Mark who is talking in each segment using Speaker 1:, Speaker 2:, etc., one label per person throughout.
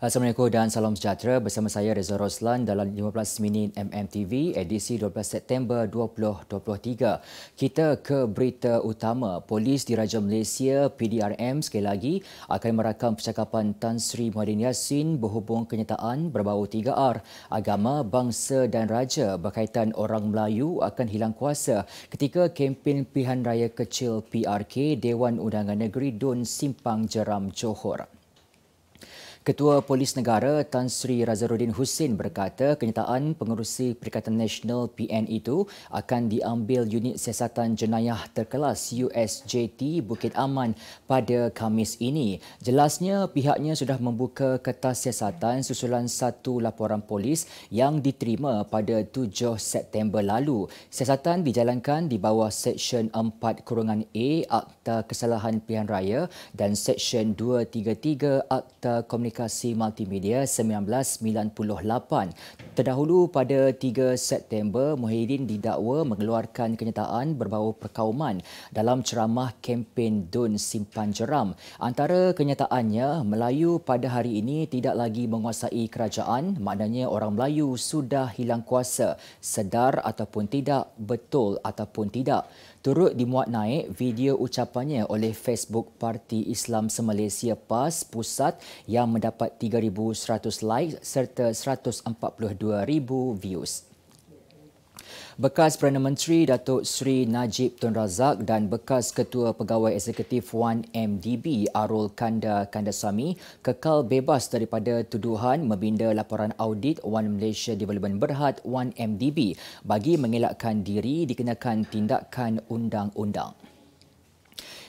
Speaker 1: Assalamualaikum dan salam sejahtera bersama saya Reza Roslan dalam 15 minit MMTV edisi 12 September 2023. Kita ke berita utama. Polis di Raja Malaysia PDRM sekali lagi akan merakam percakapan Tan Sri Muhyiddin Yassin berhubung kenyataan berbau 3R agama, bangsa dan raja berkaitan orang Melayu akan hilang kuasa ketika kempen pilihan raya kecil PRK Dewan Undangan Negeri Dun Simpang Jeram Johor. Ketua Polis Negara Tan Sri Razaruddin Hussein berkata kenyataan pengurusi Perikatan Nasional PN itu akan diambil unit siasatan jenayah terkelas USJT Bukit Aman pada Khamis ini. Jelasnya pihaknya sudah membuka kertas siasatan susulan satu laporan polis yang diterima pada 7 September lalu. Siasatan dijalankan di bawah Seksyen 4 Kurungan A Akta Kesalahan Pilihan Raya dan Seksyen 233 Akta Komunikasi Komunikasi Multimedia 1998. Terdahulu pada 3 September, Muhyiddin didakwa mengeluarkan kenyataan berbau perkauman dalam ceramah kempen Dun Simpan Jeram. Antara kenyataannya, Melayu pada hari ini tidak lagi menguasai kerajaan, maknanya orang Melayu sudah hilang kuasa, sedar ataupun tidak, betul ataupun tidak turut dimuat naik video ucapannya oleh Facebook Parti Islam Semalaysia PAS Pusat yang mendapat 3,100 like serta 142,000 views. Bekas Perdana Menteri Datuk Sri Najib Tun Razak dan bekas Ketua Pegawai Eksekutif 1MDB Arul Kanda Kandasamy kekal bebas daripada tuduhan membina laporan audit One Malaysia Development Berhad 1MDB bagi mengelakkan diri dikenakan tindakan undang-undang.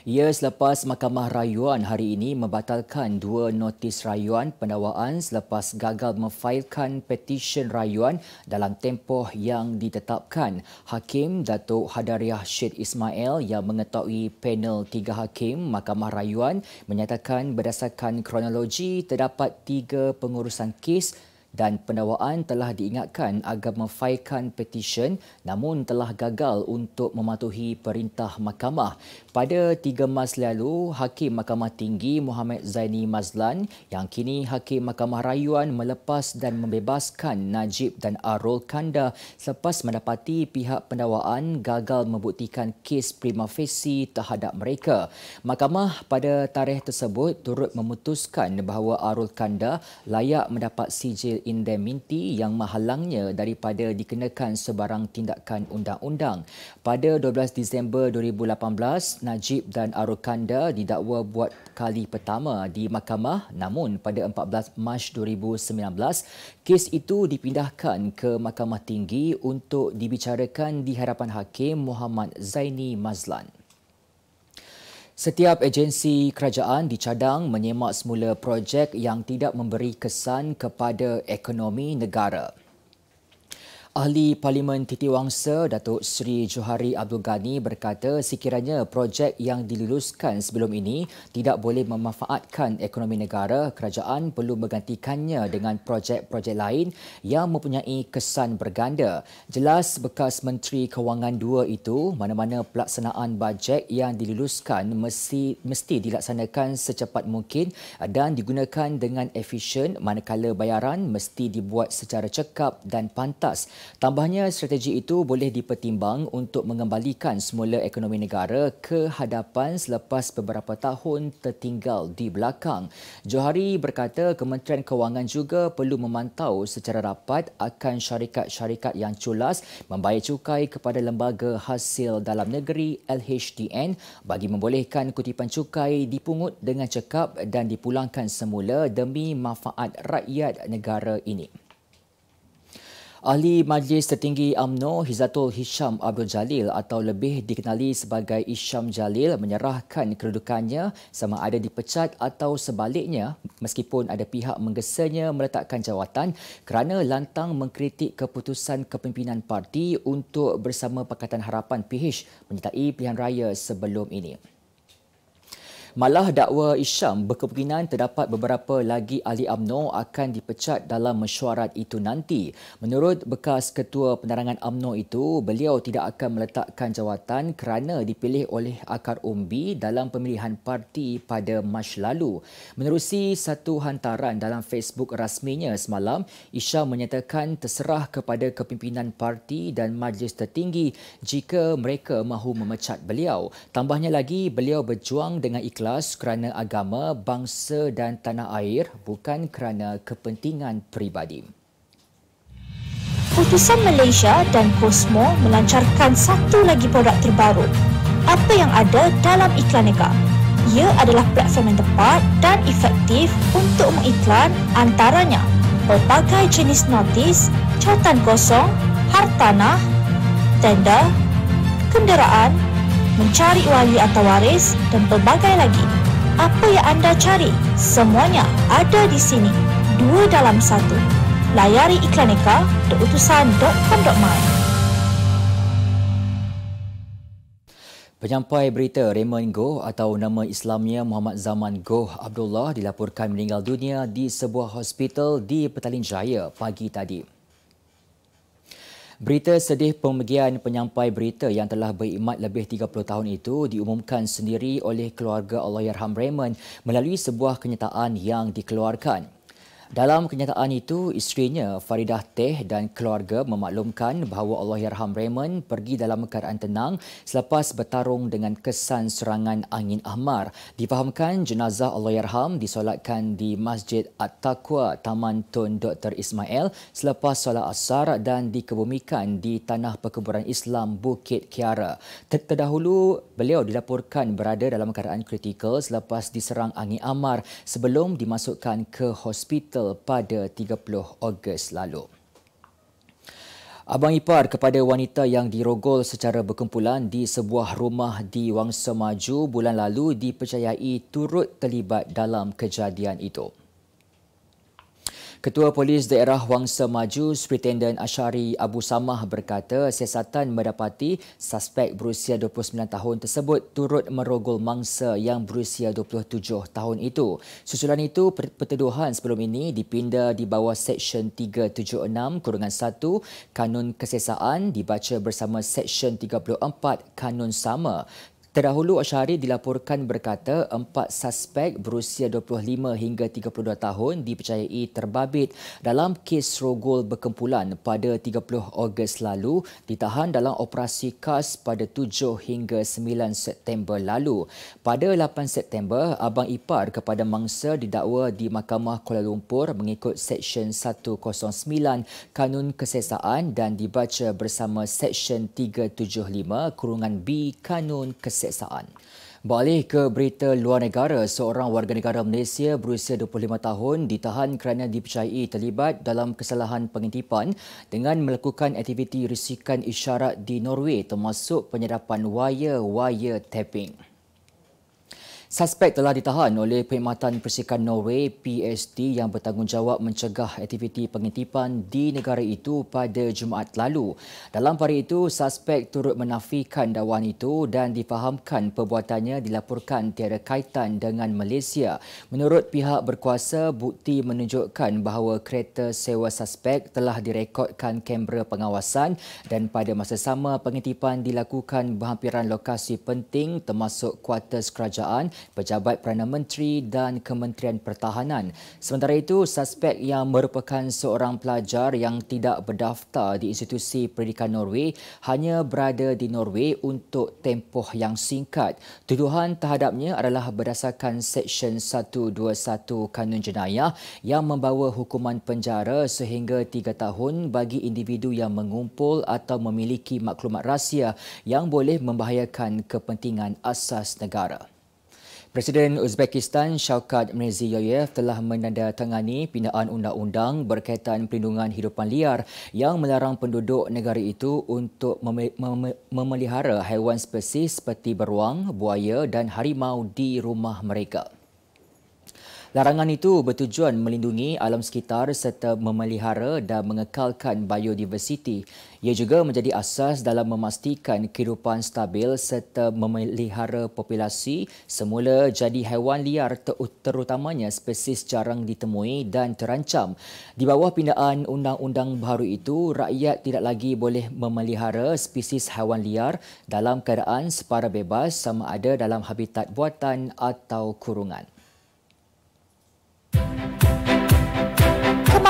Speaker 1: Ia selepas Mahkamah Rayuan hari ini membatalkan dua notis rayuan pendakwaan selepas gagal memfailkan petisyen rayuan dalam tempoh yang ditetapkan. Hakim Datuk Hadariah Syed Ismail yang mengetahui panel tiga hakim Mahkamah Rayuan menyatakan berdasarkan kronologi terdapat tiga pengurusan kes dan pendakwaan telah diingatkan agar memfailkan petisyen namun telah gagal untuk mematuhi perintah mahkamah. Pada 3 Mac lalu, Hakim Mahkamah Tinggi Muhammad Zaini Mazlan yang kini Hakim Mahkamah Rayuan melepas dan membebaskan Najib dan Arul Kanda selepas mendapati pihak pendakwaan gagal membuktikan kes prima facie terhadap mereka. Mahkamah pada tarikh tersebut turut memutuskan bahawa Arul Kanda layak mendapat sijil indemnity yang menghalangnya daripada dikenakan sebarang tindakan undang-undang. Pada 12 Disember 2018, Najib dan Arukanda didakwa buat kali pertama di mahkamah namun pada 14 Mac 2019, kes itu dipindahkan ke Mahkamah Tinggi untuk dibicarakan di hadapan Hakim Muhammad Zaini Mazlan. Setiap agensi kerajaan dicadang menyemak semula projek yang tidak memberi kesan kepada ekonomi negara. Ahli Parlimen Titiwangsa Datuk Seri Johari Abdul Ghani berkata sekiranya projek yang diluluskan sebelum ini tidak boleh memanfaatkan ekonomi negara, kerajaan perlu menggantikannya dengan projek-projek lain yang mempunyai kesan berganda. Jelas bekas Menteri Kewangan dua itu, mana-mana pelaksanaan bajet yang diluluskan mesti, mesti dilaksanakan secepat mungkin dan digunakan dengan efisien manakala bayaran mesti dibuat secara cekap dan pantas. Tambahnya, strategi itu boleh dipertimbang untuk mengembalikan semula ekonomi negara ke hadapan selepas beberapa tahun tertinggal di belakang. Johari berkata Kementerian Kewangan juga perlu memantau secara rapat akan syarikat-syarikat yang culas membayar cukai kepada lembaga hasil dalam negeri LHDN bagi membolehkan kutipan cukai dipungut dengan cekap dan dipulangkan semula demi manfaat rakyat negara ini. Ahli Majlis Tertinggi AMNO Hizatul Hisham Abdul Jalil atau lebih dikenali sebagai Isham Jalil menyerahkan kedudukannya sama ada dipecat atau sebaliknya meskipun ada pihak menggesanya meletakkan jawatan kerana lantang mengkritik keputusan kepimpinan parti untuk bersama Pakatan Harapan PH menyertai pilihan raya sebelum ini. Malah dakwa Isyam berkemungkinan terdapat beberapa lagi ahli UMNO akan dipecat dalam mesyuarat itu nanti. Menurut bekas Ketua Penerangan UMNO itu, beliau tidak akan meletakkan jawatan kerana dipilih oleh akar umbi dalam pemilihan parti pada Mac lalu. Menerusi satu hantaran dalam Facebook rasminya semalam, Isyam menyatakan terserah kepada kepimpinan parti dan majlis tertinggi jika mereka mahu memecat beliau. Tambahnya lagi, beliau berjuang dengan ikhlas ikhlas kerana agama, bangsa dan tanah air bukan kerana kepentingan peribadi.
Speaker 2: Utusan Malaysia dan Cosmo melancarkan satu lagi produk terbaru. Apa yang ada dalam iklan Eka? Ia adalah platform yang tepat dan efektif untuk mengiklan antaranya pelbagai jenis notis, catatan kosong, hartanah, tenda, kenderaan, mencari wali atau waris dan pelbagai lagi. Apa yang anda cari? Semuanya ada di sini. Dua dalam satu. Layari iklan Eka utusan.com.my
Speaker 1: Penyampai berita Raymond Goh atau nama Islamnya Muhammad Zaman Goh Abdullah dilaporkan meninggal dunia di sebuah hospital di Petaling Jaya pagi tadi. Berita sedih pemergian penyampai berita yang telah berkhidmat lebih 30 tahun itu diumumkan sendiri oleh keluarga Allahyarham Raymond melalui sebuah kenyataan yang dikeluarkan. Dalam kenyataan itu, isterinya Faridah Teh dan keluarga memaklumkan bahawa Allahyarham Raymond pergi dalam keadaan tenang selepas bertarung dengan kesan serangan angin ahmar. Difahamkan jenazah Allahyarham disolatkan di Masjid At-Taqwa Taman Tun Dr. Ismail selepas solat asar dan dikebumikan di Tanah Perkuburan Islam Bukit Kiara. Terdahulu, beliau dilaporkan berada dalam keadaan kritikal selepas diserang angin ahmar sebelum dimasukkan ke hospital pada 30 Ogos lalu. Abang ipar kepada wanita yang dirogol secara berkumpulan di sebuah rumah di Wangsa Maju bulan lalu dipercayai turut terlibat dalam kejadian itu. Ketua Polis Daerah Wangsa Maju, Superintendent Ashari Abu Samah berkata siasatan mendapati suspek berusia 29 tahun tersebut turut merogol mangsa yang berusia 27 tahun itu. Susulan itu, pertuduhan sebelum ini dipinda di bawah Seksyen 376 kurungan 1 Kanun Kesesaan dibaca bersama Seksyen 34 Kanun Sama. Terdahulu Ashari dilaporkan berkata empat suspek berusia 25 hingga 32 tahun dipercayai terbabit dalam kes rogol berkempulan pada 30 Ogos lalu ditahan dalam operasi KAS pada 7 hingga 9 September lalu. Pada 8 September, abang ipar kepada mangsa didakwa di Mahkamah Kuala Lumpur mengikut Seksyen 109 Kanun Kesesaan dan dibaca bersama Seksyen 375 Kurungan B Kanun Kesesaan keseksaan. Beralih ke berita luar negara, seorang warga negara Malaysia berusia 25 tahun ditahan kerana dipercayai terlibat dalam kesalahan pengintipan dengan melakukan aktiviti risikan isyarat di Norway termasuk penyadapan wire-wire tapping. Suspek telah ditahan oleh Perkhidmatan Persikan Norway PST yang bertanggungjawab mencegah aktiviti pengintipan di negara itu pada Jumaat lalu. Dalam hari itu, suspek turut menafikan dakwaan itu dan difahamkan perbuatannya dilaporkan tiada kaitan dengan Malaysia. Menurut pihak berkuasa, bukti menunjukkan bahawa kereta sewa suspek telah direkodkan kamera pengawasan dan pada masa sama pengintipan dilakukan berhampiran lokasi penting termasuk kuartus kerajaan Pejabat Perdana Menteri dan Kementerian Pertahanan. Sementara itu, suspek yang merupakan seorang pelajar yang tidak berdaftar di institusi pendidikan Norway hanya berada di Norway untuk tempoh yang singkat. Tuduhan terhadapnya adalah berdasarkan Seksyen 121 Kanun Jenayah yang membawa hukuman penjara sehingga tiga tahun bagi individu yang mengumpul atau memiliki maklumat rahsia yang boleh membahayakan kepentingan asas negara. Presiden Uzbekistan Shaukat Mirziyoyev telah menandatangani pindaan undang-undang berkaitan perlindungan hidupan liar yang melarang penduduk negara itu untuk memelihara haiwan spesies seperti beruang, buaya dan harimau di rumah mereka. Larangan itu bertujuan melindungi alam sekitar serta memelihara dan mengekalkan biodiversiti. Ia juga menjadi asas dalam memastikan kehidupan stabil serta memelihara populasi semula jadi haiwan liar terutamanya spesies jarang ditemui dan terancam. Di bawah pindaan undang-undang baru itu, rakyat tidak lagi boleh memelihara spesies haiwan liar dalam keadaan separa bebas sama ada dalam habitat buatan atau kurungan.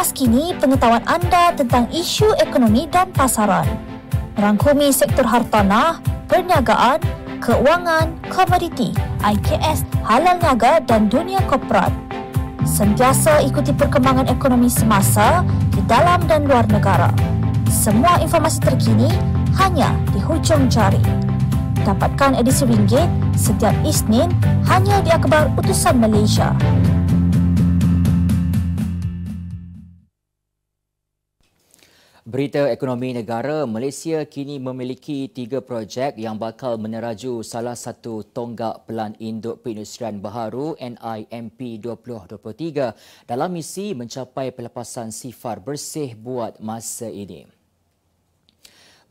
Speaker 2: Kemas kini pengetahuan anda tentang isu ekonomi dan pasaran. Merangkumi sektor hartanah, perniagaan, keuangan, komoditi, IKS, halal niaga dan dunia korporat. Sentiasa ikuti perkembangan ekonomi semasa di dalam dan luar negara. Semua informasi terkini hanya di hujung jari. Dapatkan edisi ringgit setiap Isnin hanya di Akhbar Utusan Malaysia.
Speaker 1: Berita ekonomi negara, Malaysia kini memiliki tiga projek yang bakal meneraju salah satu tonggak Pelan Induk Perindustrian Baharu NIMP 2023 dalam misi mencapai pelepasan sifar bersih buat masa ini.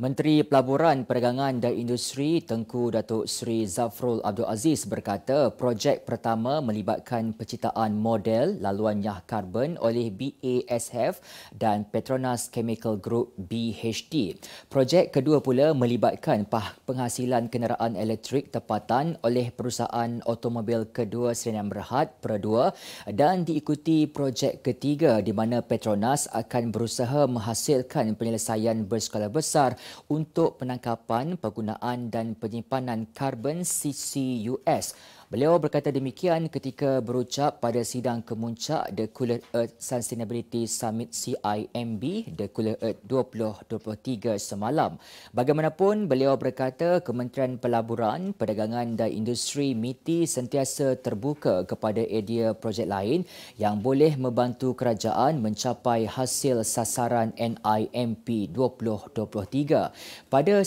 Speaker 1: Menteri Pelaburan Perdagangan dan Industri Tengku Datuk Seri Zafrul Abdul Aziz berkata projek pertama melibatkan penciptaan model laluan nyah karbon oleh BASF dan Petronas Chemical Group BHD. Projek kedua pula melibatkan penghasilan kenderaan elektrik tempatan oleh perusahaan automobil kedua Serenian Berhad Per2 dan diikuti projek ketiga di mana Petronas akan berusaha menghasilkan penyelesaian berskala besar untuk penangkapan, penggunaan dan penyimpanan karbon CCUS Beliau berkata demikian ketika berucap pada sidang kemuncak The Cooler Earth Sustainability Summit CIMB The Cooler Earth 2023 semalam. Bagaimanapun, beliau berkata Kementerian Pelaburan, Perdagangan dan Industri MITI sentiasa terbuka kepada idea projek lain yang boleh membantu kerajaan mencapai hasil sasaran NIMP 2023. Pada 1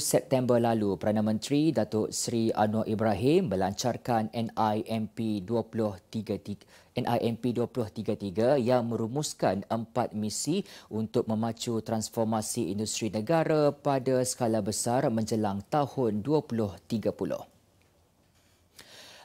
Speaker 1: September lalu, Perdana Menteri Datuk Seri Anwar Ibrahim melancarkan melancarkan NIMP 2033 NIMP 2033 yang merumuskan empat misi untuk memacu transformasi industri negara pada skala besar menjelang tahun 2030.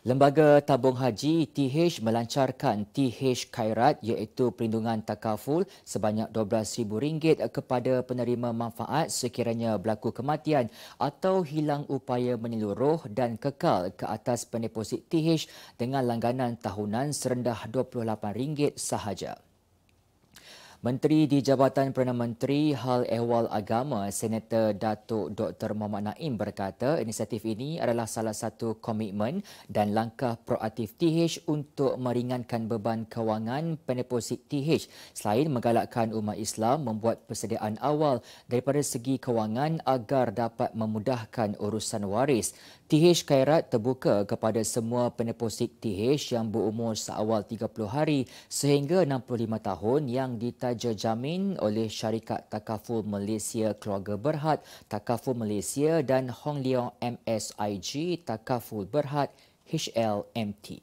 Speaker 1: Lembaga Tabung Haji TH melancarkan TH Khairat iaitu perlindungan takaful sebanyak RM12,000 kepada penerima manfaat sekiranya berlaku kematian atau hilang upaya menyeluruh dan kekal ke atas pendeposit TH dengan langganan tahunan serendah RM28 sahaja. Menteri di Jabatan Perdana Menteri Hal Ehwal Agama Senator Datuk Dr. Muhammad Naim berkata inisiatif ini adalah salah satu komitmen dan langkah proaktif TH untuk meringankan beban kewangan pendeposit TH selain menggalakkan umat Islam membuat persediaan awal daripada segi kewangan agar dapat memudahkan urusan waris. TH Kairat terbuka kepada semua pendeposit TH yang berumur seawal 30 hari sehingga 65 tahun yang ditaja jamin oleh syarikat Takaful Malaysia Keluarga Berhad, Takaful Malaysia dan Hong Leong MSIG Takaful Berhad HLMT.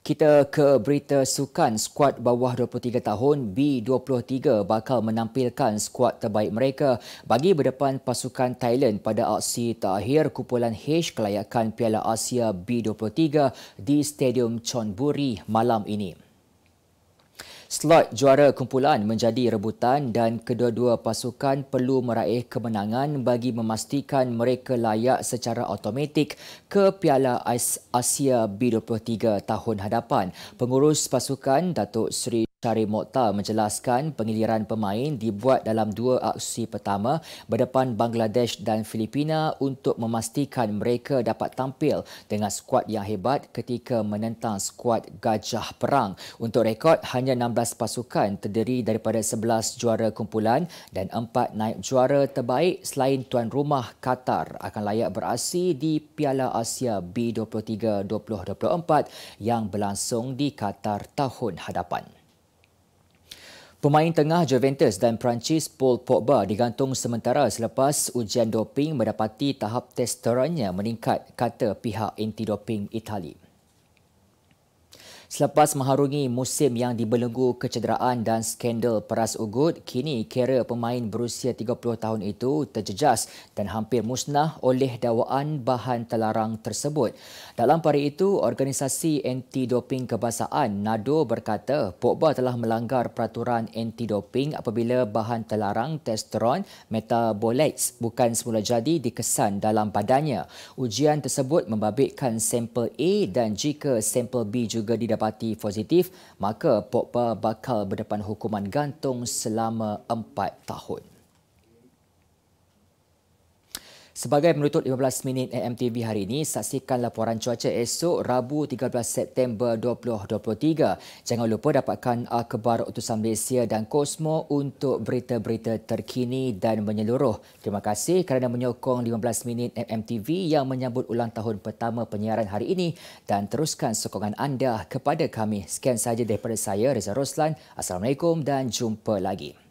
Speaker 1: Kita ke berita sukan skuad bawah 23 tahun B23 bakal menampilkan skuad terbaik mereka bagi berdepan pasukan Thailand pada aksi terakhir kumpulan H kelayakan Piala Asia B23 di Stadium Chonburi malam ini. Slot juara kumpulan menjadi rebutan dan kedua-dua pasukan perlu meraih kemenangan bagi memastikan mereka layak secara automatik ke Piala Asia B23 tahun hadapan. Pengurus pasukan Datuk Seri Syari Mokhtar menjelaskan pengiliran pemain dibuat dalam dua aksi pertama berdepan Bangladesh dan Filipina untuk memastikan mereka dapat tampil dengan skuad yang hebat ketika menentang skuad Gajah Perang. Untuk rekod, hanya 16 pasukan terdiri daripada 11 juara kumpulan dan 4 naib juara terbaik selain tuan rumah Qatar akan layak beraksi di Piala Asia B23 2024 yang berlangsung di Qatar tahun hadapan. Pemain tengah Juventus dan Perancis Paul Pogba digantung sementara selepas ujian doping mendapati tahap testosteronnya meningkat, kata pihak anti-doping Itali. Selepas mengharungi musim yang dibelenggu kecederaan dan skandal peras ugut, kini kera pemain berusia 30 tahun itu terjejas dan hampir musnah oleh dakwaan bahan terlarang tersebut. Dalam hari itu, Organisasi Anti-Doping Kebangsaan NADO berkata Pogba telah melanggar peraturan anti-doping apabila bahan terlarang testosteron metabolites bukan semula jadi dikesan dalam badannya. Ujian tersebut membabitkan sampel A dan jika sampel B juga didapat didapati positif, maka Pogba bakal berdepan hukuman gantung selama 4 tahun. Sebagai menutup 15 minit AMTV hari ini, saksikan laporan cuaca esok Rabu 13 September 2023. Jangan lupa dapatkan akhbar utusan Malaysia dan Kosmo untuk berita-berita terkini dan menyeluruh. Terima kasih kerana menyokong 15 minit AMTV yang menyambut ulang tahun pertama penyiaran hari ini dan teruskan sokongan anda kepada kami. Sekian sahaja daripada saya, Reza Roslan. Assalamualaikum dan jumpa lagi.